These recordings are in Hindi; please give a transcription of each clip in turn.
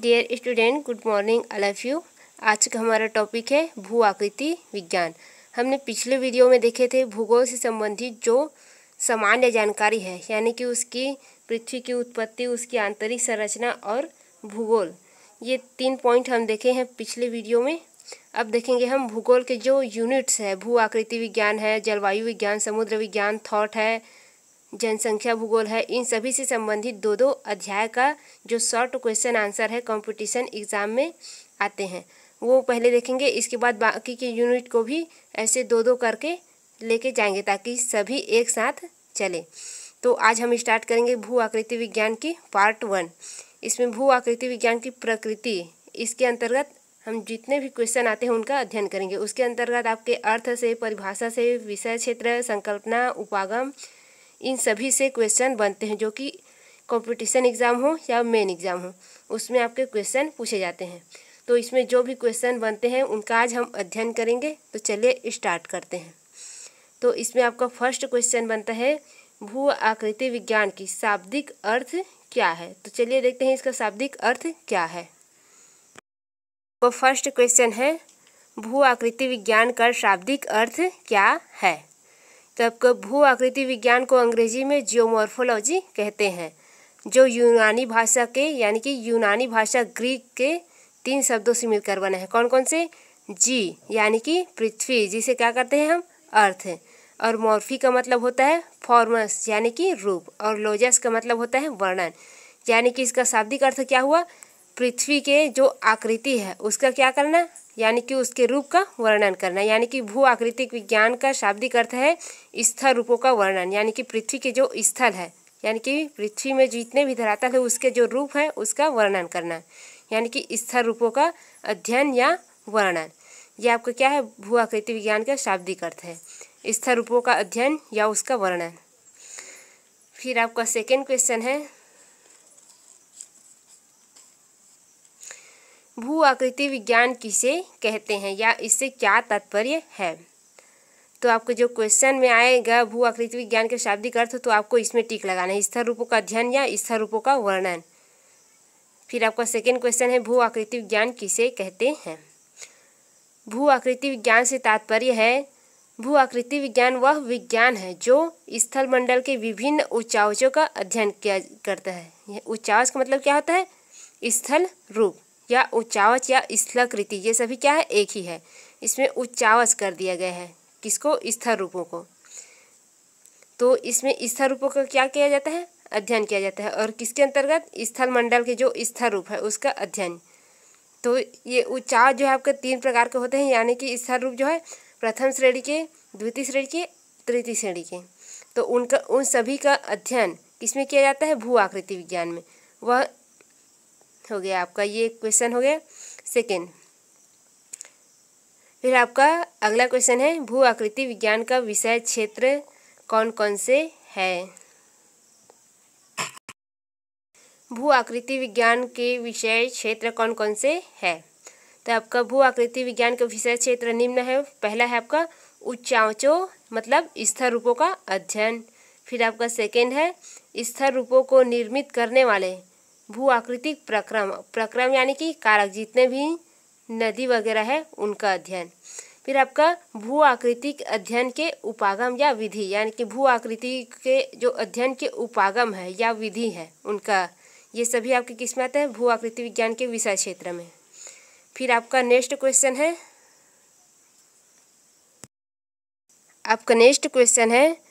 Dear student good morning all of you आज का हमारा टॉपिक है भू आकृति विज्ञान। हमने पिछले वीडियो में देखे थे भूगोल से संबंधित जो सामान्य जानकारी है, यानी कि उसकी पृथ्वी की उत्पत्ति, उसकी आंतरिक संरचना और भूगोल। ये तीन पॉइंट हम देखे हैं पिछले वीडियो में। अब देखेंगे हम भूगोल के जो यूनिट्स है भू आकृति विज्ञान है, जलवायु विज्ञान, समुद्र विज्ञान थॉट है जनसंख्या भूगोल है। इन सभी से संबंधित दो दो अध्याय का जो शॉर्ट क्वेश्चन आंसर है, कंपटीशन एग्ज़ाम में आते हैं। वो पहले देखेंगे, इसके बाद बाकी के यूनिट को भी ऐसे दो दो करके लेके जाएँगे ताकि सभी एक साथ चले। तो आज हम स्टार्ट करेंगे भू आकृति विज्ञान की पार्ट वन। इसमें भू आकृति विज्ञान की प्रकृति, इसके अंतर्गत हम जितने भी क्वेश्चन आते हैं, उनका अध्ययन करेंगे। उसके अंतर्गत आपके अर्थ से, परिभाषा से, विषय क्षेत्र, संकल्पना, उपागम इन सभी से क्वेश्चन बनते हैं जो कि कंपटीशन एग्ज़ाम हो या मेन एग्ज़ाम हो, उसमें आपके क्वेश्चन पूछे जाते हैं। तो इसमें जो भी क्वेश्चन बनते हैं, उनका आज हम अध्ययन करेंगे। तो चलिए स्टार्ट करते हैं। तो इसमें आपका फ़र्स्ट क्वेश्चन बनता है, भू आकृति विज्ञान की शाब्दिक अर्थ क्या है? तो चलिए देखते हैं इसका शाब्दिक अर्थ क्या है। तो फ़र्स्ट क्वेश्चन है, भू आकृति विज्ञान का शाब्दिक अर्थ क्या है? तो आपको भू आकृति विज्ञान को अंग्रेज़ी में जियोमॉर्फोलॉजी कहते हैं, जो यूनानी भाषा के, यानी कि यूनानी भाषा ग्रीक के तीन शब्दों से मिलकर बना है। कौन कौन से? जी, यानी कि पृथ्वी, जिसे क्या करते हैं हम? अर्थ। और मॉर्फी का मतलब होता है फॉर्मस, यानी कि रूप। और लोजस का मतलब होता है वर्णन। यानी कि इसका शाब्दिक अर्थ क्या हुआ? पृथ्वी के जो आकृति है, उसका क्या करना? यानी कि उसके रूप का वर्णन करना, यानी कि भू आकृतिक विज्ञान का शाब्दिक अर्थ है स्थल रूपों का वर्णन, यानी कि पृथ्वी के जो स्थल है, यानी कि पृथ्वी में जितने भी धरातल है, उसके जो रूप है, उसका वर्णन करना, यानी कि स्थल रूपों का अध्ययन या वर्णन। यह आपका क्या है? भू आकृति विज्ञान का शाब्दिक अर्थ है। स्थल रूपों का अध्ययन या उसका वर्णन। फिर आपका सेकेंड क्वेश्चन है भू आकृति विज्ञान किसे कहते हैं या इससे क्या तात्पर्य है? तो आपको जो क्वेश्चन में आएगा भू आकृति विज्ञान के शाब्दिक अर्थ तो आपको इसमें टिक लगाना है। स्थल रूपों का अध्ययन या स्थल रूपों का वर्णन। फिर आपका सेकेंड क्वेश्चन है भू आकृति विज्ञान किसे कहते हैं? भू आकृति विज्ञान से तात्पर्य है भू आकृति विज्ञान वह विज्ञान है जो स्थल मंडल के विभिन्न उच्चावचों का अध्ययन किया करता है। उच्चावच का मतलब क्या होता है? स्थल रूप। या उच्चावच या स्थलाकृति, ये सभी क्या है? एक ही है। इसमें उच्चावच कर दिया गया है। किसको? स्थल रूपों को। तो इसमें स्थल रूपों का क्या किया जाता है? अध्ययन किया जाता है। और किसके अंतर्गत? स्थल मंडल के जो स्थल रूप है, उसका अध्ययन। तो ये उच्चावच जो है, आपके तीन प्रकार के होते हैं। यानी कि स्थल रूप जो है, प्रथम श्रेणी के, द्वितीय श्रेणी के, तृतीय श्रेणी के। तो उनका, उन सभी का अध्ययन किसमें किया जाता है? भू आकृति विज्ञान में। वह हो गया आपका, ये क्वेश्चन हो गया। सेकेंड फिर आपका अगला क्वेश्चन है, भू आकृति विज्ञान का विषय क्षेत्र कौन कौन से है? भू आकृति विज्ञान के विषय क्षेत्र कौन कौन से है? तो आपका भू आकृति विज्ञान का विषय क्षेत्र निम्न है, पहला है आपका उच्चावचो मतलब स्थल रूपों का अध्ययन। फिर आपका सेकेंड है स्थल रूपों को निर्मित करने वाले। भू आकृतिक प्रक्रम प्रक्रम यानी कि कारक, जितने भी नदी वगैरह है, उनका अध्ययन। फिर आपका भू आकृतिक अध्ययन के उपागम या विधि, यानी कि भू आकृति के जो अध्ययन के उपागम है या विधि है, उनका, ये सभी आपके किसमें आते हैं? भू आकृति विज्ञान के विषय क्षेत्र में। फिर आपका नेक्स्ट क्वेश्चन है। आपका नेक्स्ट क्वेश्चन है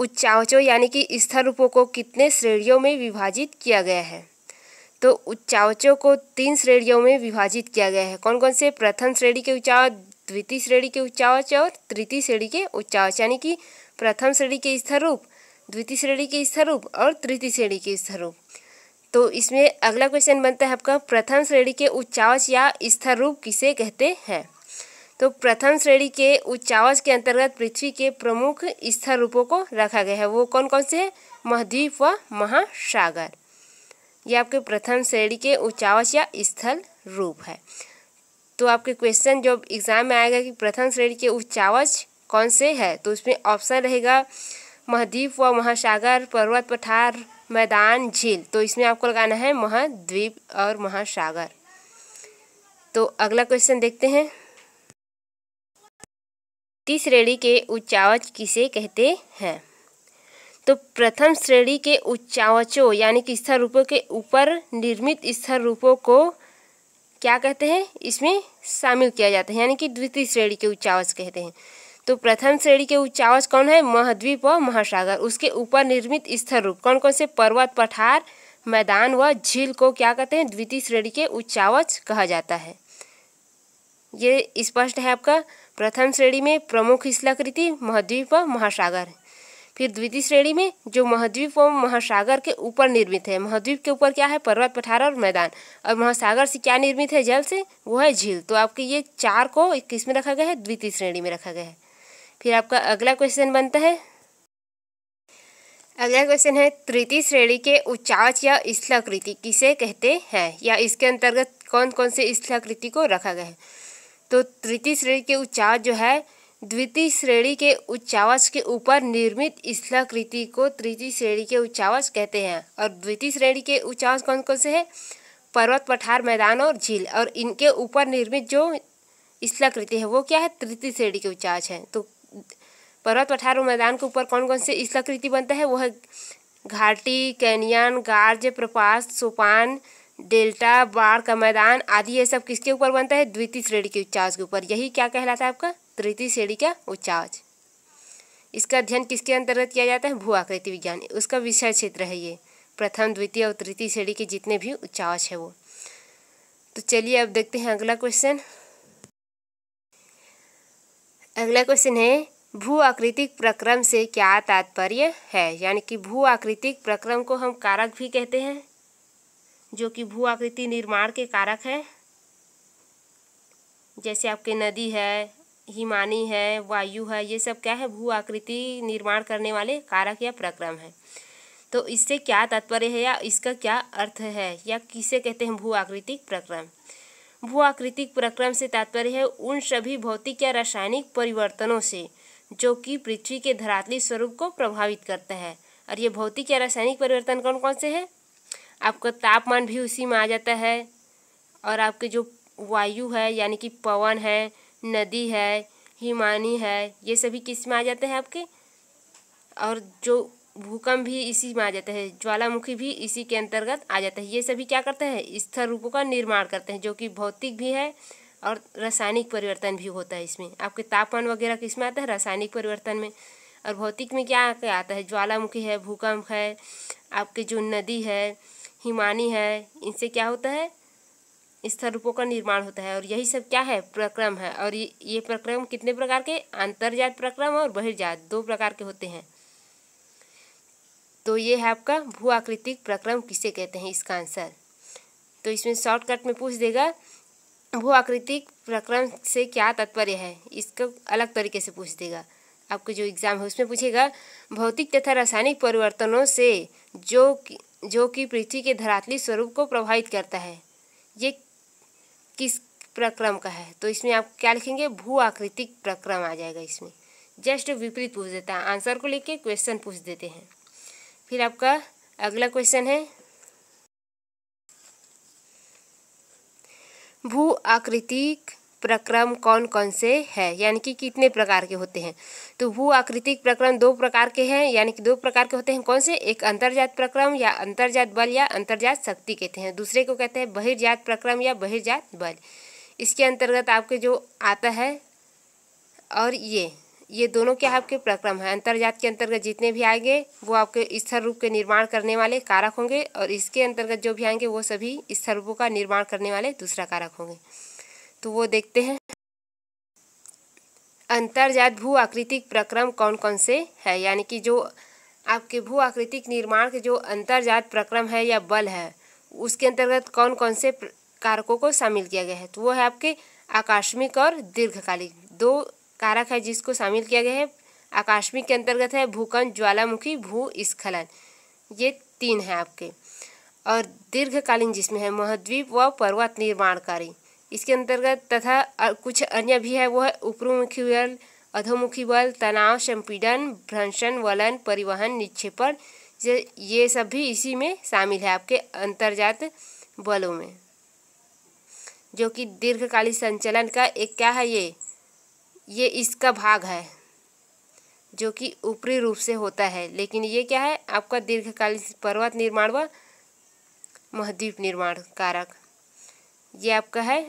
उच्चावचों यानी कि स्थल रूपों को कितने श्रेणियों में विभाजित किया गया है? तो उच्चावचों को तीन श्रेणियों में विभाजित किया गया है। कौन कौन से? प्रथम श्रेणी के उच्चावच द्वितीय श्रेणी के उच्चावच और तृतीय श्रेणी के उच्चावच यानी कि प्रथम श्रेणी के स्थल रूप द्वितीय श्रेणी के स्थल रूप और तृतीय श्रेणी के स्थल रूप तो इसमें अगला क्वेश्चन बनता है आपका, प्रथम श्रेणी के उच्चावच या स्थल रूप किसे कहते हैं? तो प्रथम श्रेणी के उच्चावच के अंतर्गत पृथ्वी के प्रमुख स्थल रूपों को रखा गया है। वो कौन कौन से हैं? महाद्वीप व महासागर। ये आपके प्रथम श्रेणी के उच्चावच या स्थल रूप है। तो आपके क्वेश्चन जो एग्ज़ाम में आएगा कि प्रथम श्रेणी के उच्चावच कौन से है? तो उसमें ऑप्शन रहेगा महाद्वीप व महासागर, पर्वत पठार, मैदान, झील। तो इसमें आपको लगाना है महाद्वीप और महासागर। तो अगला क्वेश्चन देखते हैं। तीस श्रेणी के उच्चावच किसे कहते हैं? तो प्रथम श्रेणी के उच्चावचों, यानी कि स्थिर रूपों के ऊपर निर्मित स्थिर रूपों को क्या कहते हैं? इसमें शामिल किया जाता है, यानी कि द्वितीय श्रेणी के उच्चावच कहते हैं। तो प्रथम श्रेणी के उच्चावच कौन है? महाद्वीप व महासागर। उसके ऊपर निर्मित स्थिर रूप कौन कौन से पर्वत, पठार, मैदान व झील को क्या कहते हैं? द्वितीय श्रेणी के उच्चावच कहा जाता है। ये स्पष्ट है आपका? प्रथम श्रेणी में प्रमुख स्थलाकृति महाद्वीप महासागर फिर द्वितीय श्रेणी में जो महाद्वीप व महासागर के ऊपर निर्मित है। महाद्वीप के ऊपर क्या है? पर्वत पठार और मैदान। और महासागर से क्या निर्मित है? जल से। वो है झील। तो आपके ये चार को किसमें रखा गया है? द्वितीय श्रेणी में रखा गया है। फिर आपका अगला क्वेश्चन बनता है। अगला क्वेश्चन है, तृतीय श्रेणी के उच्चाच या स्थलाकृति किसे कहते हैं? या इसके अंतर्गत कौन कौन से स्थलाकृति को रखा गया है? तो तृतीय श्रेणी के उच्चावच जो है, द्वितीय श्रेणी के उच्चावच के ऊपर निर्मित स्थलाकृति को तृतीय श्रेणी के उच्चावच कहते हैं। और द्वितीय श्रेणी के उच्चावच कौन कौन से हैं? पर्वत, पठार, मैदान और झील। और इनके ऊपर निर्मित जो स्थलाकृति है, वो क्या है? तृतीय श्रेणी के उच्चावच है। तो पर्वत, पठार और मैदान के ऊपर कौन कौन से स्थलाकृति बनता है? वो है घाटी, कैनियन, गार्ज, प्रपात, सोपान डेल्टा, बाढ़ का मैदान आदि, ये सब किसके ऊपर बनता है? द्वितीय श्रेणी के उच्चावच के ऊपर। यही क्या कहलाता है आपका? तृतीय श्रेणी का उच्चावच इसका अध्ययन किसके अंतर्गत किया जाता है? भू आकृति विज्ञान। उसका विषय क्षेत्र है ये। प्रथम, द्वितीय और तृतीय श्रेणी के जितने भी उच्चावच है वो। तो चलिए अब देखते हैं अगला क्वेश्चन अगला क्वेश्चन है, भू आकृतिक प्रक्रम से क्या तात्पर्य है? यानी कि भू आकृतिक प्रक्रम को हम कारक भी कहते हैं। जो कि भू आकृति निर्माण के कारक है। जैसे आपके नदी है, हिमानी है, वायु है, ये सब क्या है? भू आकृति निर्माण करने वाले कारक या प्रक्रम है। तो इससे क्या तात्पर्य है या इसका क्या अर्थ है या किसे कहते हैं भू आकृतिक प्रक्रम? भू आकृतिक प्रक्रम से तात्पर्य है उन सभी भौतिक या रासायनिक परिवर्तनों से जो कि पृथ्वी के धरातली स्वरूप को प्रभावित करता है। और ये भौतिक या रासायनिक परिवर्तन कौन कौन से हैं? आपका तापमान भी उसी में आ जाता है और आपके जो वायु है, यानी कि पवन है, नदी है, हिमानी है, ये सभी किसमें आ जाते हैं आपके? और जो भूकंप भी इसी में आ जाता है, ज्वालामुखी भी इसी के अंतर्गत आ जाता है। ये सभी क्या करते हैं? स्थिर रूपों का निर्माण करते हैं, जो कि भौतिक भी है और रासायनिक परिवर्तन भी होता है इसमें। आपके तापमान वगैरह किसमें आता है? रासायनिक परिवर्तन में। और भौतिक में क्या आता है? ज्वालामुखी है, भूकंप है, आपके जो नदी है हिमानी है, इनसे क्या होता है? स्थिर रूपों का निर्माण होता है और यही सब क्या है? प्रक्रम है और ये ये प्रक्रम कितने प्रकार के? अंतर्जात प्रक्रम और बहिर्जात, दो प्रकार के होते हैं। तो ये है आपका भू आकृतिक प्रक्रम, किसे कहते हैं इसका आंसर? तो इसमें शॉर्टकट में पूछ देगा भू आकृतिक प्रक्रम से क्या तात्पर्य है? इसको अलग तरीके से पूछ देगा। आपको जो एग्ज़ाम है उसमें पूछेगा, भौतिक तथा रासायनिक परिवर्तनों से जो जो कि पृथ्वी के धरातली स्वरूप को प्रभावित करता है। ये किस प्रक्रम का है? तो इसमें आप क्या लिखेंगे? भू आकृतिक प्रक्रम आ जाएगा इसमें। जस्ट विपरीत पूछ देता है। आंसर को लेके क्वेश्चन पूछ देते हैं। फिर आपका अगला क्वेश्चन है। भू आकृतिक प्रक्रम कौन कौन से है? यानी कि कितने प्रकार के होते हैं? तो भू आकृतिक प्रक्रम दो प्रकार के हैं। यानी कि दो प्रकार के होते हैं कौन से? एक अंतर्जात प्रक्रम या अंतर्जात बल या अंतर्जात शक्ति कहते हैं। दूसरे को कहते हैं बहिर्जात प्रक्रम या बहिर्जात बल। इसके अंतर्गत आपके जो आता है और ये ये दोनों क्या आपके प्रक्रम है। अंतर्जात के अंतर्गत जितने भी आएँगे, वो आपके स्थिर रूप के निर्माण करने वाले कारक होंगे और इसके अंतर्गत जो भी आएँगे, वो सभी स्थिर रूपों का निर्माण करने वाले दूसरा कारक होंगे। तो वो देखते हैं। अंतर्जात भू आकृतिक प्रक्रम कौन कौन से है? यानी कि जो आपके भू आकृतिक निर्माण के जो अंतर्जात प्रक्रम है या बल है, उसके अंतर्गत कौन कौन से कारकों को शामिल किया गया है? तो वो है आपके आकस्मिक और दीर्घकालिक। दो कारक है जिसको शामिल किया गया है। आकस्मिक के अंतर्गत है भूकंप, ज्वालामुखी भू स्खलन ये तीन है आपके। और दीर्घकालीन जिसमें है, महाद्वीप व पर्वत निर्माणकारी। इसके अंतर्गत तथा कुछ अन्य भी है, वो है उपरुमुखी बल, अधोमुखी बल, तनाव संपीड़न, भ्रंशन, वलन, परिवहन, निक्षेपण, ये सब भी इसी में शामिल है आपके अंतर्जात बलों में। जो कि दीर्घकालीन संचलन का एक क्या है ये? ये इसका भाग है, जो कि ऊपरी रूप से होता है। लेकिन ये क्या है? आपका दीर्घकालीन पर्वत निर्माण व महाद्वीप निर्माण कारक। ये आपका है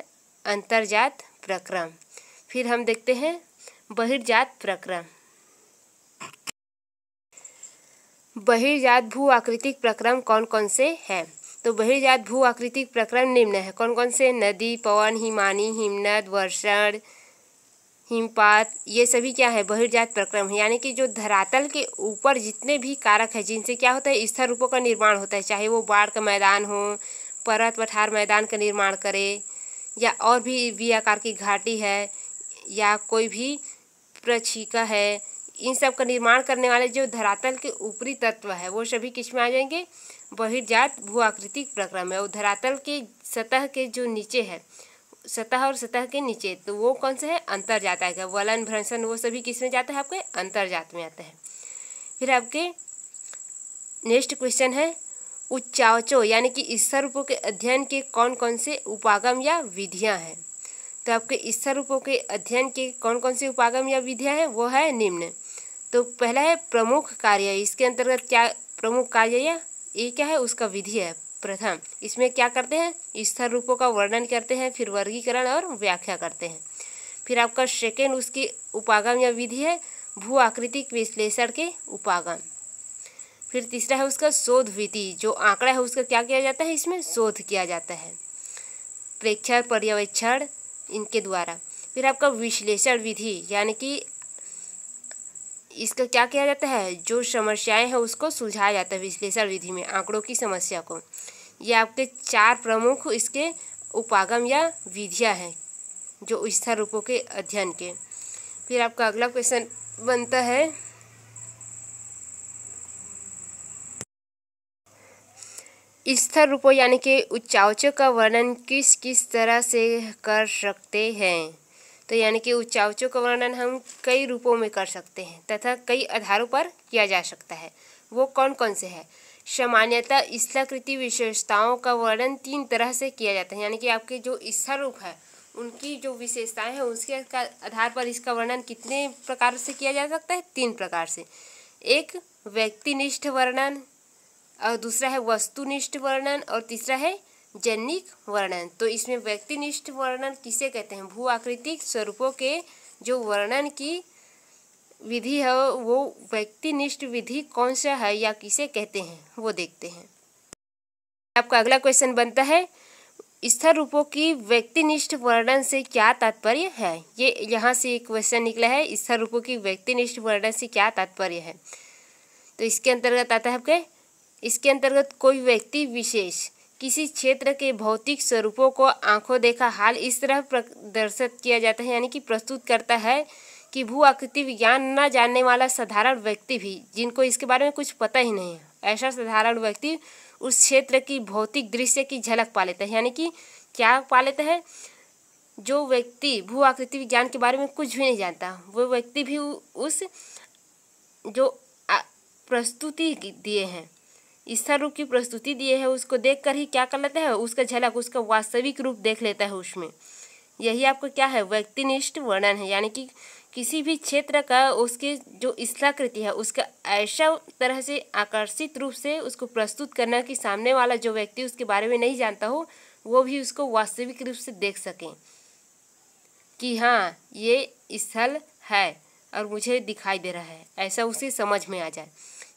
अंतर्जात प्रक्रम। फिर हम देखते हैं बहिर्जात प्रक्रम। बहिर्जात भू आकृतिक प्रक्रम कौन कौन से हैं? तो बहिर्जात भू आकृतिक प्रक्रम निम्न है। कौन कौन से? नदी, पवन, हिमानी, हिमनद, वर्षण, हिमपात, ये सभी क्या है? बहिर्जात प्रक्रम है। यानी कि जो धरातल के ऊपर जितने भी कारक हैं, जिनसे क्या होता है? स्थल रूपों का निर्माण होता है। चाहे वो बाढ़ का मैदान हो, पर्वत पठार मैदान का निर्माण करे या और भी वी आकार की घाटी है या कोई भी प्रछिका है, इन सब का निर्माण करने वाले जो धरातल के ऊपरी तत्व है, वो सभी किसमें आ जाएँगे? बहिर्जात भू आकृतिक प्रक्रम है। और धरातल के सतह के जो नीचे है, सतह और सतह के नीचे तो वो कौन सा है? अंतर जाता है वलन, भ्रंशन, वो सभी किसमें जाता है आपके? अंतर्जात में आता है। फिर आपके नेक्स्ट क्वेश्चन है उच्चावचो, यानी कि स्तर रूपों के अध्ययन के कौन कौन से उपागम या विधियाँ हैं? तो आपके स्तर रूपों के अध्ययन के कौन कौन से उपागम या विधियाँ हैं? वो है निम्न। तो पहला है प्रमुख कार्य। इसके अंतर्गत क्या प्रमुख कार्य या ये क्या है? उसका विधि है। प्रथम, इसमें क्या करते हैं? स्तर रूपों का वर्णन करते हैं, फिर वर्गीकरण और व्याख्या करते हैं। फिर आपका सेकेंड उसकी उपागम या विधि है, भू आकृतिक विश्लेषण के उपागम। फिर तीसरा है उसका शोध विधि, जो आंकड़ा है उसका क्या किया जाता है? इसमें शोध किया जाता है। प्रेक्षण, पर्यवेक्षण इनके द्वारा। फिर आपका विश्लेषण विधि, यानी कि इसका क्या किया जाता है? जो समस्याएँ हैं उसको सुलझाया जाता है विश्लेषण विधि में, आंकड़ों की समस्या को। ये आपके चार प्रमुख इसके उपागम या विधियाँ हैं, जो स्तर रूपों के अध्ययन के। फिर आपका अगला क्वेश्चन बनता है स्तर रूपों यानी कि उच्चावचों का वर्णन किस किस तरह से कर सकते हैं? तो यानी कि उच्चावचों का वर्णन हम कई रूपों में कर सकते हैं तथा कई आधारों पर किया जा सकता है। वो कौन कौन से है? सामान्यतः स्थलाकृति विशेषताओं का वर्णन तीन तरह से किया जाता है। यानी कि आपके जो स्थल रूप है, उनकी जो विशेषताएँ हैं, उसके आधार पर इसका वर्णन कितने प्रकार से किया जा सकता है? तीन प्रकार से। एक, व्यक्तिनिष्ठ वर्णन। और दूसरा है वस्तुनिष्ठ वर्णन और तीसरा है जनिक वर्णन। तो इसमें व्यक्तिनिष्ठ वर्णन किसे कहते हैं? भू आकृतिक स्वरूपों के जो वर्णन की विधि है, वो व्यक्तिनिष्ठ विधि कौन सा है या किसे कहते हैं? वो देखते हैं। आपका अगला क्वेश्चन बनता है, स्थल रूपों की व्यक्तिनिष्ठ वर्णन से क्या तात्पर्य है? ये यहाँ से एक क्वेश्चन निकला है, स्थल रूपों की व्यक्तिनिष्ठ वर्णन से क्या तात्पर्य है? तो इसके अंतर्गत आता है आपके इसके अंतर्गत कोई व्यक्ति विशेष किसी क्षेत्र के भौतिक स्वरूपों को आँखों देखा हाल इस तरह प्रदर्शित किया जाता है, यानी कि प्रस्तुत करता है कि भू आकृति विज्ञान न जानने वाला साधारण व्यक्ति भी, जिनको इसके बारे में कुछ पता ही नहीं है। ऐसा साधारण व्यक्ति उस क्षेत्र की भौतिक दृश्य की झलक पा लेता है, यानी कि क्या पा लेता है? जो व्यक्ति भू आकृति विज्ञान के बारे में कुछ भी नहीं जानता, वो व्यक्ति भी उस जो प्रस्तुति दिए हैं। स्तर रूप की प्रस्तुति दिए है, उसको देख कर ही क्या कर लेता है, उसका झलक, उसका वास्तविक रूप देख लेता है उसमें। यही आपको क्या है, व्यक्तिनिष्ठ वर्णन है, यानी कि किसी भी क्षेत्र का उसके जो स्थलाकृति है, उसका ऐसा तरह से आकर्षित रूप से उसको प्रस्तुत करना कि सामने वाला जो व्यक्ति उसके बारे में नहीं जानता हो, वो भी उसको वास्तविक रूप से देख सकें कि हाँ ये स्थल है और मुझे दिखाई दे रहा है। ऐसा उसे समझ में आ जाए।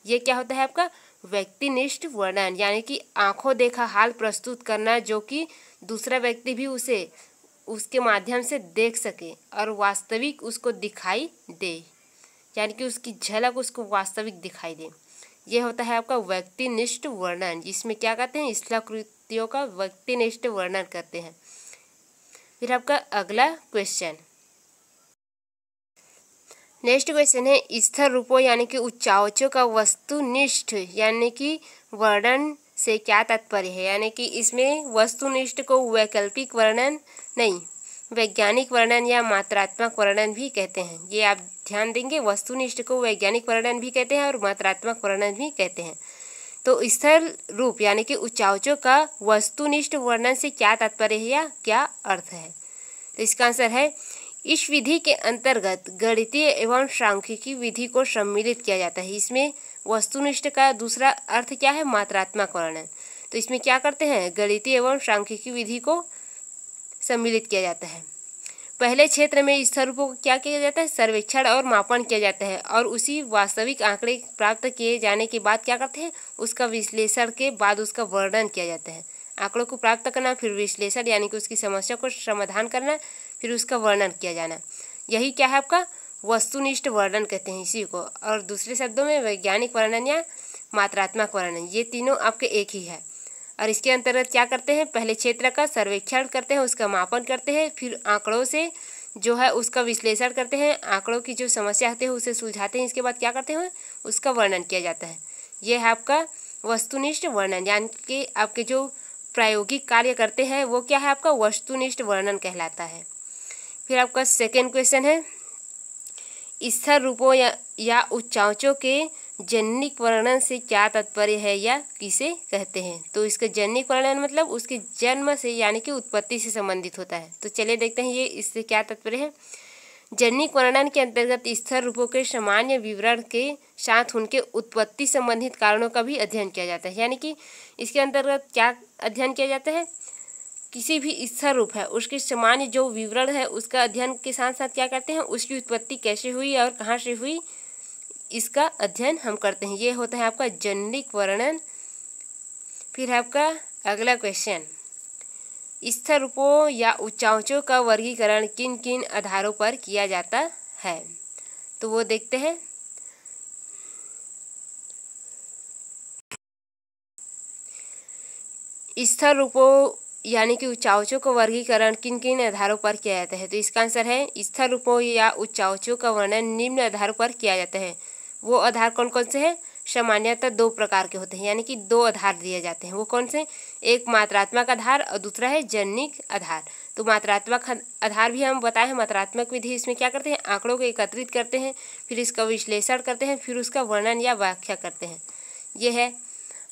ये क्या होता है आपका? व्यक्तिनिष्ठ वर्णन, यानी कि आँखों देखा हाल प्रस्तुत करना जो कि दूसरा व्यक्ति भी उसे, उसके माध्यम से देख सके और वास्तविक उसको दिखाई दे, यानी कि उसकी झलक उसको वास्तविक दिखाई दे। यह होता है आपका व्यक्तिनिष्ठ वर्णन, जिसमें क्या कहते हैं? स्थलाकृतियों का व्यक्तिनिष्ठ वर्णन करते हैं। फिर आपका अगला क्वेश्चन नेक्स्ट क्वेश्चन है स्थिर रूपों यानी कि उच्चावचों का वस्तुनिष्ठ यानी कि वर्णन से क्या तात्पर्य है? यानी कि इसमें वस्तुनिष्ठ को वैकल्पिक वर्णन नहीं, वैज्ञानिक वर्णन या मात्रात्मक वर्णन भी कहते हैं। ये आप ध्यान देंगे वस्तुनिष्ठ को वैज्ञानिक वर्णन भी कहते हैं और मात्रात्मक वर्णन भी कहते हैं। तो स्थल रूप यानी कि उच्चावचों का वस्तुनिष्ठ वर्णन से क्या तात्पर्य है या क्या अर्थ है? तो इसका आंसर है इस विधि के अंतर्गत गणितीय एवं सांख्यिकी विधि को सम्मिलित किया जाता है। इसमें वस्तुनिष्ठ का दूसरा अर्थ क्या है? मात्रात्मक वर्णन। तो इसमें क्या करते हैं? गणितीय एवं सांख्यिकी विधि को सम्मिलित किया जाता है। पहले क्षेत्र में स्वरूपों को क्या किया जाता है? सर्वेक्षण और मापन किया जाता है और उसी वास्तविक आंकड़े प्राप्त किए जाने के बाद क्या करते हैं? उसका विश्लेषण के बाद उसका वर्णन किया जाता है। आंकड़ों को प्राप्त करना, फिर विश्लेषण, यानी कि उसकी समस्या को समाधान करना फिर उसका वर्णन किया जाना। यही क्या है आपका? वस्तुनिष्ठ वर्णन कहते हैं इसी को। और दूसरे शब्दों में वैज्ञानिक वर्णन या मात्रात्मक वर्णन, ये तीनों आपके एक ही है। और इसके अंतर्गत क्या करते हैं? पहले क्षेत्र का सर्वेक्षण करते हैं, उसका मापन करते हैं, फिर आंकड़ों से जो है उसका विश्लेषण करते हैं, आंकड़ों की जो समस्या होती है उसे सुलझाते हैं, इसके बाद क्या करते हैं? उसका वर्णन किया जाता है। ये है आपका वस्तुनिष्ठ वर्णन, यानी कि आपके जो प्रायोगिक कार्य करते हैं, वो क्या है आपका? वस्तुनिष्ठ वर्णन कहलाता है। फिर आपका सेकेंड क्वेश्चन है। स्थिर रूपों या, या उच्चावचों के जनिक वर्णन से क्या तात्पर्य है या किसे कहते हैं? तो इसका जनिक वर्णन मतलब उसके जन्म से यानी कि उत्पत्ति से संबंधित होता है। तो चलिए देखते हैं ये इससे क्या तात्पर्य है। जनिक वर्णन के अंतर्गत स्थिर रूपों के सामान्य विवरण के साथ उनके उत्पत्ति संबंधित कारणों का भी अध्ययन किया जाता है। यानी कि इसके अंतर्गत क्या अध्ययन किया जाता है? किसी भी रूप है, उसके सामान्य जो विवरण है, उसका अध्ययन के साथ साथ क्या करते हैं? उसकी उत्पत्ति कैसे हुई और कहाँ से हुई? इसका अध्ययन हम करते हैं। ये होता है आपका जनिक वर्णन। फिर आपका अगला क्वेश्चन स्थिर रूपों या उच्चांचों का वर्गीकरण किन किन आधारों पर किया जाता है? तो वो देखते हैं। स्थिर रूपों यानी कि उच्चावचों का वर्गीकरण किन किन आधारों पर किया जाता है? तो इसका आंसर है स्थिर रूपों या उच्चावचों का वर्णन निम्न आधारों पर किया जाता है। वो आधार कौन कौन से हैं? सामान्यतः दो प्रकार के होते हैं, यानी कि दो आधार दिए जाते हैं। वो कौन से? एक मात्रात्मक आधार और दूसरा है जनिक आधार। तो मात्रात्मक आधार भी हम बताए हैं मात्रात्मक विधि इसमें क्या करते हैं? आंकड़ों को एकत्रित करते हैं, फिर इसका विश्लेषण करते हैं, फिर उसका वर्णन या व्याख्या करते हैं। ये है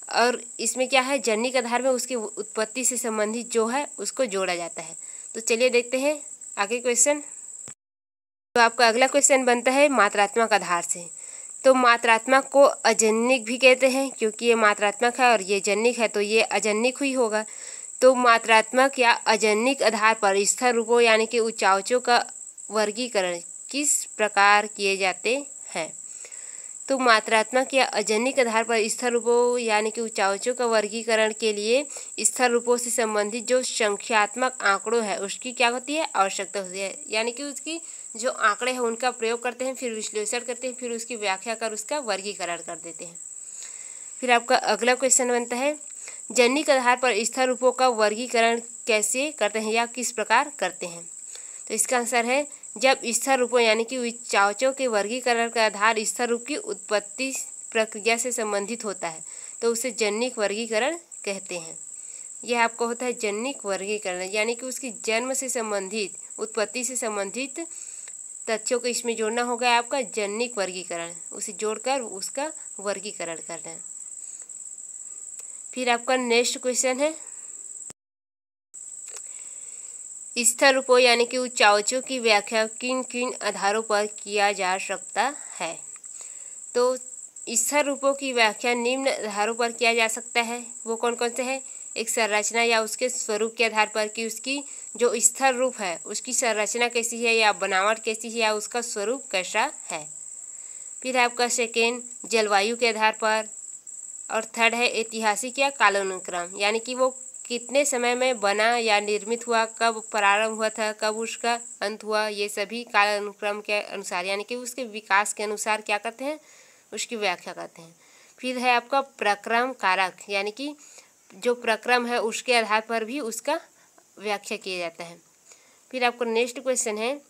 और इसमें क्या है जनिक आधार में उसकी उत्पत्ति से संबंधित जो है, उसको जोड़ा जाता है। तो चलिए देखते हैं आगे क्वेश्चन तो आपका अगला क्वेश्चन बनता है मात्रात्मक आधार से। तो मात्रात्मक को अजनिक भी कहते हैं, क्योंकि ये मात्रात्मक है और ये जनिक है तो ये अजनिक ही होगा। तो मात्रात्मक या अजनिक आधार पर स्थिर रूपों, यानी कि उच्चावचों का वर्गीकरण किस प्रकार किए जाते हैं? तो मात्रात्मक या अजनिक आधार पर स्थिर रूपों, यानी कि उच्चावचों का वर्गीकरण के लिए स्थल रूपों से संबंधित जो संख्यात्मक आंकड़ों है, उसकी क्या होती है? आवश्यकता होती है। यानी कि उसकी जो आंकड़े हैं, उनका प्रयोग करते हैं, फिर विश्लेषण करते हैं, फिर उसकी व्याख्या कर उसका वर्गीकरण कर देते हैं। फिर आपका अगला क्वेश्चन बनता है जनिक आधार पर स्थल रूपों का वर्गीकरण कैसे करते हैं या किस प्रकार करते हैं? तो इसका आंसर है जब स्थिर रूपों यानी कि चावचों के वर्गीकरण का आधार स्थिर रूप की उत्पत्ति प्रक्रिया से संबंधित होता है तो उसे जनिक वर्गीकरण कहते हैं। यह आपको होता है जनिक वर्गीकरण, यानी कि उसकी जन्म से संबंधित, उत्पत्ति से संबंधित तथ्यों को इसमें जोड़ना होगा आपका जनिक वर्गीकरण। उसे जोड़कर उसका वर्गीकरण करना फिर आपका नेक्स्ट क्वेश्चन है स्थिर रूपों यानी कि उच्चावचों की व्याख्या किन किन आधारों पर किया जा सकता है? तो स्थल रूपों की व्याख्या निम्न आधारों पर किया जा सकता है। वो कौन कौन से हैं? एक संरचना या उसके स्वरूप के आधार पर कि उसकी जो स्थल रूप है, उसकी संरचना कैसी है या बनावट कैसी है या उसका स्वरूप कैसा है? फिर आपका सेकेंड जलवायु के आधार पर। और थर्ड है ऐतिहासिक या कालानुक्रम यानी कि वो कितने समय में बना या निर्मित हुआ, कब प्रारंभ हुआ था, कब उसका अंत हुआ, ये सभी काल अनुक्रम के अनुसार, यानी कि उसके विकास के अनुसार क्या करते हैं? उसकी व्याख्या करते हैं। फिर है आपका प्रक्रम कारक, यानी कि जो प्रक्रम है उसके आधार पर भी उसका व्याख्या किया जाता है। फिर आपको नेक्स्ट क्वेश्चन है,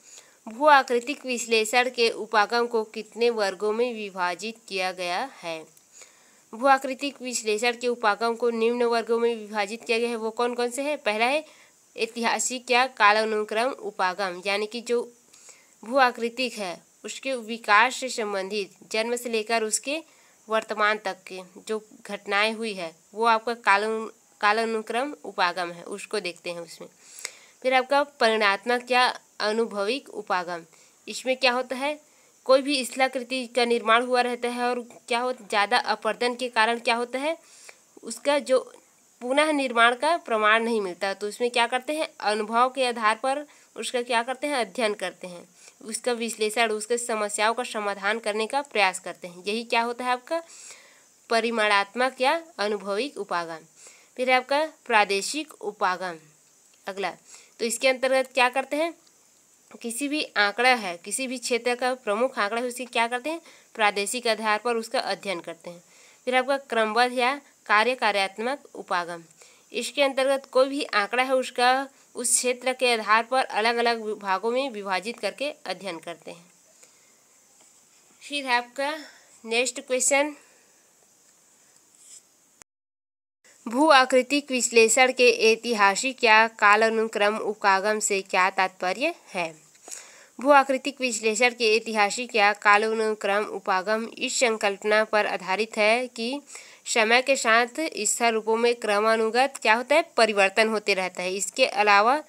भू आकृतिक विश्लेषण के उपागम को कितने वर्गों में विभाजित किया गया है? भू आकृतिक विश्लेषण के उपागम को निम्न वर्गों में विभाजित किया गया है। वो कौन कौन से है? पहला है, ऐतिहासिक या कालानुक्रम उपागम, यानी कि जो भू आकृतिक है, उसके विकास से संबंधित, जन्म से लेकर उसके वर्तमान तक के जो घटनाएँ हुई है, वो आपका कालन, कालानुक्रम उपागम है, उसको देखते हैं उसमें। फिर आपका परिणात्मक या अनुभविक उपागम, इसमें क्या होता है? कोई भी स्थलाकृति का निर्माण हुआ रहता है और क्या हो, ज़्यादा अपर्दन के कारण क्या होता है, उसका जो पुनः निर्माण का प्रमाण नहीं मिलता। तो उसमें क्या करते हैं, अनुभव के आधार पर उसका क्या करते हैं, अध्ययन करते हैं। उसका विश्लेषण, उसके समस्याओं का समाधान करने का प्रयास करते हैं। यही क्या होता है आपका, परिमाणात्मक या अनुभविक उपागम। फिर आपका प्रादेशिक उपागम। अगला। तो इसके अंतर्गत क्या करते हैं किसी भी आंकड़ा है, किसी भी क्षेत्र का प्रमुख आंकड़ा है, उसे क्या करते हैं? प्रादेशिक आधार पर उसका अध्ययन करते हैं। फिर आपका क्रमबद्ध या कार्य कार्यात्मक उपागम। इसके अंतर्गत कोई भी आंकड़ा है, उसका, उस क्षेत्र के आधार पर अलग अलग विभागों में विभाजित करके अध्ययन करते हैं। फिर आपका नेक्स्ट क्वेश्चन। भू आकृतिक विश्लेषण के ऐतिहासिक या कालानुक्रम उपागम से क्या तात्पर्य है? भू आकृतिक विश्लेषण के ऐतिहासिक या कालानुक्रम उपागम इस संकल्पना पर आधारित है कि समय के साथ स्थिर रूपों में क्रमानुगत क्या होता है? परिवर्तन होते रहता है। इसके अलावा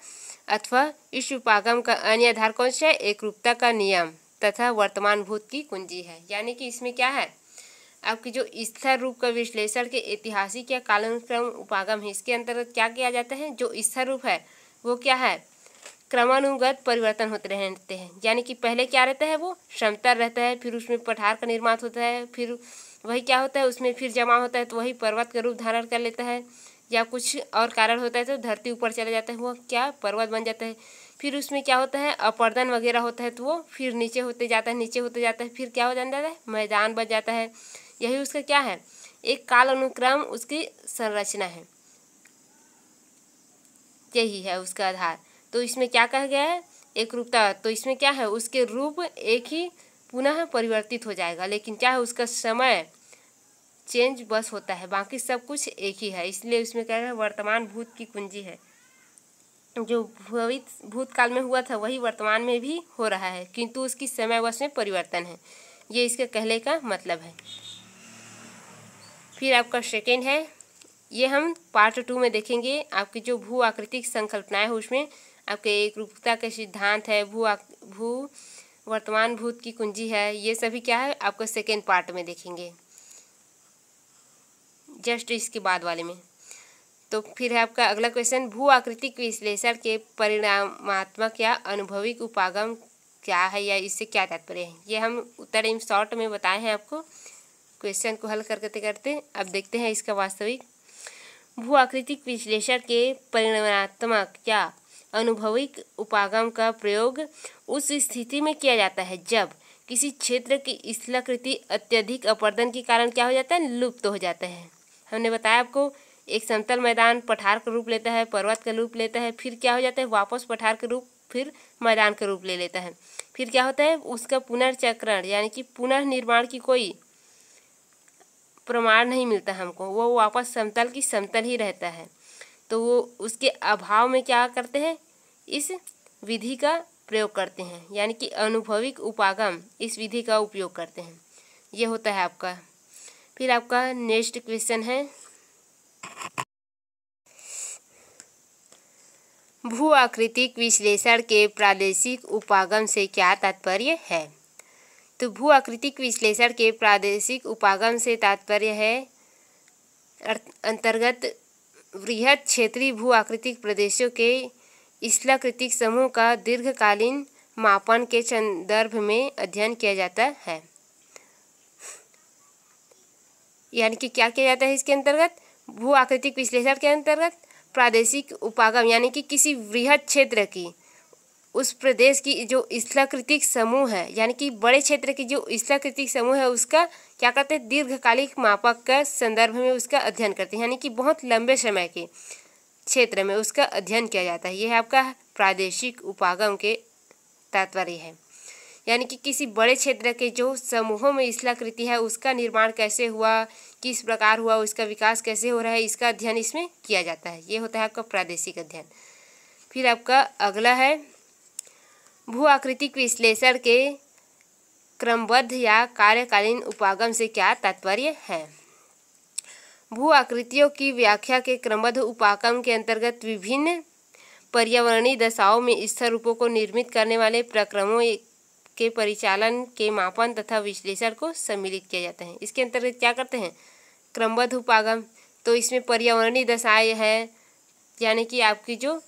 अथवा इस उपागम का अन्य आधार कौन सा है? एक रूपता का नियम तथा वर्तमान भूत की कुंजी है। यानी कि इसमें क्या है? आपकी जो स्थिर रूप का विश्लेषण के ऐतिहासिक या कालानुक्रम उपागम है, इसके अंतर्गत क्या किया जाता है? जो स्थिर रूप है, वो क्या है? क्रमानुगत परिवर्तन होते रहते हैं। यानी कि पहले क्या रहता है वो? समतल रहता है, फिर उसमें पठार का निर्माण होता है, फिर वही क्या होता है, उसमें फिर जमा होता है तो वही पर्वत का रूप धारण कर लेता है, या कुछ और कारण होता है तो धरती ऊपर चला जाता है, वो क्या? पर्वत बन जाता है। फिर उसमें क्या होता है? अपर्दन वगैरह होता है तो वो फिर नीचे होते जाता है, नीचे होते जाता है, फिर क्या हो जाता है? मैदान बन जाता है। यही उसका क्या है? एक काल अनुक्रम उसकी संरचना है। यही है उसका आधार। तो इसमें क्या कहा गया है? एक रूपता। तो इसमें क्या है? उसके रूप एक ही पुनः परिवर्तित हो जाएगा। लेकिन क्या है? उसका समय चेंज बस होता है। बाकी सब कुछ एक ही है। इसलिए उसमें क्या है वर्तमान भूत की कुंजी है। जो भविष्य भूतकाल में हुआ था, वही वर्तमान में भी हो रहा है। किंतु उसकी समय बस में परिवर्तन है। ये इसके कहले का मतलब है। फिर आपका सेकेंड है। ये हम पार्ट टू में देखेंगे। आपकी जो भू आकृतिक संकल्पनाएँ हैं, उसमें आपके एक रूपता के सिद्धांत है, भू भू, वर्तमान भूत की कुंजी है, ये सभी क्या है? आपको सेकेंड पार्ट में देखेंगे। जस्ट इसके बाद वाले में। तो फिर है आपका अगला क्वेश्चन भू आकृतिक विश्लेषण के परिणामात्मक या अनुभविक उपागम क्या है या इससे क्या तात्पर्य है? ये हम उत्तर इन शॉर्ट में बताए हैं आपको। क्वेश्चन को हल करते करते अब देखते हैं इसका वास्तविक। भू आकृतिक विश्लेषण के परिणामात्मक या अनुभविक उपागम का प्रयोग उस स्थिति में किया जाता है जब किसी क्षेत्र की स्थलाकृति अत्यधिक अपर्दन के कारण क्या हो जाता है? लुप्त तो हो जाता है। हमने बताया आपको, एक समतल मैदान पठार का रूप लेता है, पर्वत का रूप लेता है, फिर क्या हो जाता है? वापस पठार के रूप, फिर मैदान का रूप ले लेता है। फिर क्या होता है? उसका पुनर्चक्रण, यानी कि पुनर्निर्माण की कोई प्रमाण नहीं मिलता हमको। वो वापस समतल की समतल ही रहता है। तो वो उसके अभाव में क्या करते हैं? इस विधि का प्रयोग करते हैं, यानी कि अनुभविक उपागम इस विधि का उपयोग करते हैं। ये होता है आपका। फिर आपका नेक्स्ट क्वेश्चन है। भू आकृतिक विश्लेषण के प्रादेशिक उपागम से क्या तात्पर्य है? तो भू आकृतिक विश्लेषण के प्रादेशिक उपागम से तात्पर्य है अंतर्गत वृहद क्षेत्रीय भू आकृतिक प्रदेशों के स्थलाकृतिक समूह का दीर्घकालीन मापन के संदर्भ में अध्ययन किया जाता है। यानी कि क्या किया जाता है इसके अंतर्गत? भू आकृतिक विश्लेषण के अंतर्गत प्रादेशिक उपागम, यानी कि किसी वृहद क्षेत्र की, उस प्रदेश की जो स्थलाकृतिक समूह है, यानी कि बड़े क्षेत्र की जो स्थलाकृतिक समूह है, उसका क्या करते हैं? दीर्घकालिक मापक का संदर्भ में उसका अध्ययन करते हैं। यानी कि बहुत लंबे समय के। क्षेत्र में उसका अध्ययन किया जाता है। यह आपका प्रादेशिक उपागम के तात्पर्य है। यानी कि किसी बड़े क्षेत्र के जो समूहों में स्थलाकृति है, उसका निर्माण कैसे हुआ, किस प्रकार हुआ, उसका विकास कैसे हो रहा है, इसका अध्ययन इसमें किया जाता है। ये होता है आपका प्रादेशिक अध्ययन। फिर आपका अगला है भू आकृतिक विश्लेषण के क्रमबद्ध या कार्यकालीन उपागम से क्या तात्पर्य है? भू आकृतियों की व्याख्या के क्रमबद्ध उपागम के अंतर्गत विभिन्न पर्यावरणीय दशाओं में स्थिर रूपों को निर्मित करने वाले प्रक्रमों के परिचालन के मापन तथा विश्लेषण को सम्मिलित किया जाता है। इसके अंतर्गत क्या करते हैं? क्रमबद्ध उपागम। तो इसमें पर्यावरणीय दशाएँ हैं, यानी कि आपकी जो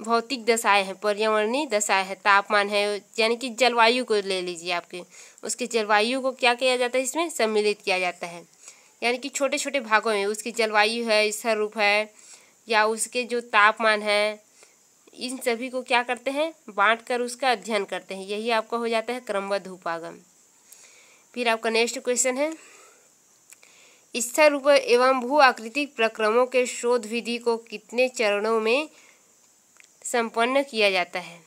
भौतिक दशाएँ हैं, पर्यावरणीय दशाएँ हैं, तापमान है, यानी कि जलवायु को ले लीजिए आपके। उसके जलवायु को क्या किया जाता है? इसमें सम्मिलित किया जाता है। यानी कि छोटे छोटे भागों में, उसकी जलवायु है स्थिर रूप है, या उसके जो तापमान है, इन सभी को क्या करते हैं? बांट कर उसका अध्ययन करते हैं। यही आपका हो जाता है क्रमबद्ध उपागम। फिर आपका नेक्स्ट क्वेश्चन है। स्थिर रूप एवं भू आकृतिक प्रक्रमों के शोध विधि को कितने चरणों में संपन्न किया जाता है?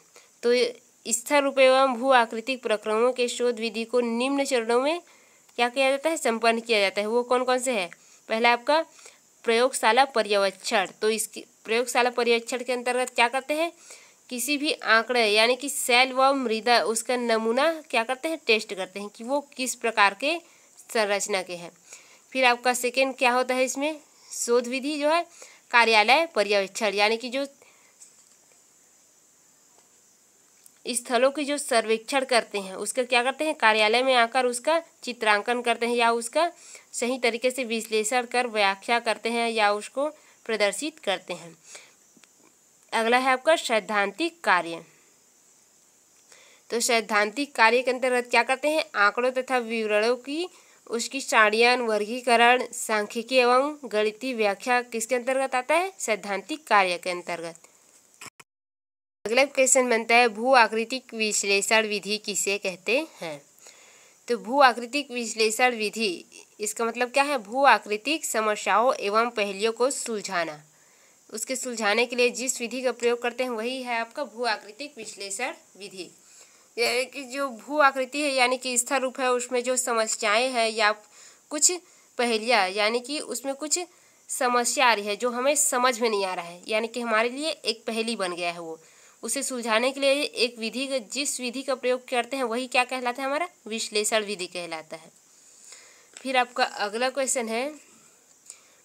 तो स्थिर रूप एवं भू आकृतिक प्रक्रमों के शोध विधि को निम्न चरणों में क्या किया जाता है? संपन्न किया जाता है। वो कौन कौन से है? पहला आपका प्रयोगशाला पर्यवेक्षण। तो इसकी प्रयोगशाला पर्यवेक्षण के अंतर्गत क्या करते हैं? किसी भी आंकड़े, यानी कि सेल व मृदा, उसका नमूना क्या करते हैं? टेस्ट करते हैं कि वो किस प्रकार के संरचना के हैं। फिर आपका सेकेंड क्या होता है इसमें? शोध विधि जो है, कार्यालय पर्यवेक्षण, यानी कि जो स्थलों की जो सर्वेक्षण करते हैं, उसका क्या करते हैं? कार्यालय में आकर उसका चित्रांकन करते हैं या उसका सही तरीके से विश्लेषण कर, व्याख्या करते हैं या उसको प्रदर्शित करते हैं। अगला है आपका सैद्धांतिक कार्य। तो सैद्धांतिक कार्य के अंतर्गत क्या करते हैं? आंकड़ों तथा विवरणों की, उसकी साड़ियान वर्गीकरण, सांख्यिकी एवं गणितीय व्याख्या किसके अंतर्गत आता है? सैद्धांतिक कार्य के अंतर्गत। अगला क्वेश्चन बनता है, भू आकृतिक विश्लेषण विधि किसे कहते हैं? तो भू आकृतिक विश्लेषण विधि, इसका मतलब क्या है? भू आकृतिक समस्याओं एवं पहलियों को सुलझाना। उसके सुलझाने के लिए जिस विधि का प्रयोग करते हैं, वही है आपका भू आकृतिक विश्लेषण विधि। यानी कि जो भू आकृति है, यानी कि स्थिर रूप है, उसमें जो समस्याएँ हैं या कुछ पहलियाँ, यानी कि उसमें कुछ समस्या आ रही है जो हमें समझ में नहीं आ रहा है। यानी कि हमारे लिए एक पहली बन गया है वो। उसे सुलझाने के लिए एक विधि जिस विधि का प्रयोग करते हैं, वही क्या कहलाता है हमारा? विश्लेषण विधि कहलाता है। फिर आपका अगला क्वेश्चन है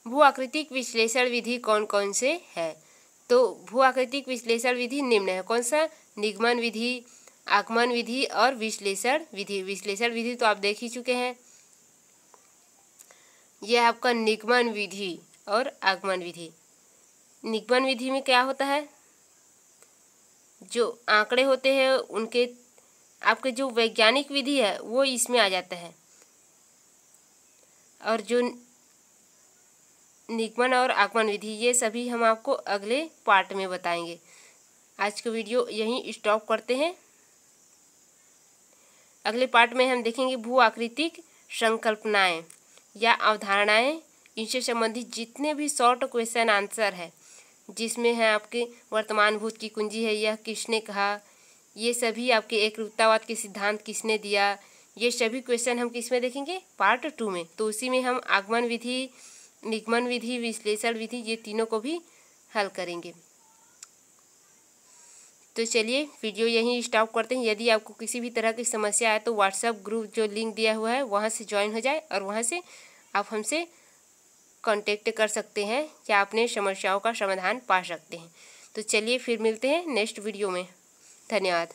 भू आकृतिक विश्लेषण विधि कौन कौन से है? तो भू आकृतिक विश्लेषण विधि निम्न है। कौन सा? निगमन विधि, आगमन विधि और विश्लेषण विधि। विश्लेषण विधि तो आप देख ही चुके हैं। यह आपका निगमन विधि और आगमन विधि। निगमन विधि में क्या होता है? जो आंकड़े होते हैं, उनके, आपके जो वैज्ञानिक विधि है, वो इसमें आ जाता है। और जो निगमन और आगमन विधि, ये सभी हम आपको अगले पार्ट में बताएँगे। आज का वीडियो यहीं स्टॉप करते हैं। अगले पार्ट में हम देखेंगे भू आकृतिक संकल्पनाएँ या अवधारणाएँ। इनसे संबंधित जितने भी शॉर्ट क्वेश्चन आंसर है जिसमें है आपके वर्तमान भूत की कुंजी है, यह किसने कहा? ये सभी आपके एक रूपतावाद के सिद्धांत किसने दिया? ये सभी क्वेश्चन हम किसमें देखेंगे? पार्ट टू में। तो उसी में हम आगमन विधि, निगमन विधि, विश्लेषण विधि, ये तीनों को भी हल करेंगे। तो चलिए वीडियो यहीं स्टॉप करते हैं। यदि आपको किसी भी तरह की समस्या आए तो व्हाट्सएप ग्रुप जो लिंक दिया हुआ है, वहाँ से ज्वाइन हो जाए और वहाँ से आप हमसे कांटेक्ट कर सकते हैं या अपने समस्याओं का समाधान पा सकते हैं। तो चलिए फिर मिलते हैं नेक्स्ट वीडियो में। धन्यवाद।